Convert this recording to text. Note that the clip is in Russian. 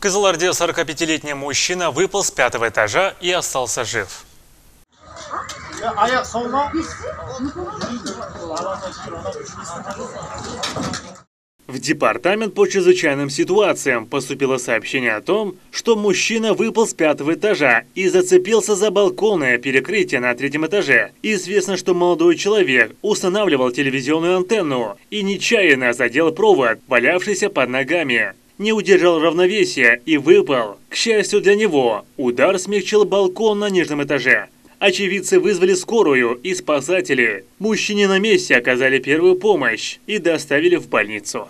Кызылорде 45-летний мужчина выпал с пятого этажа и остался жив. В департамент по чрезвычайным ситуациям поступило сообщение о том, что мужчина выпал с пятого этажа и зацепился за балконное перекрытие на третьем этаже. Известно, что молодой человек устанавливал телевизионную антенну и нечаянно задел провод, валявшийся под ногами. Не удержал равновесия и выпал. К счастью для него, удар смягчил балкон на нижнем этаже. Очевидцы вызвали скорую и спасатели. Мужчине на месте оказали первую помощь и доставили в больницу.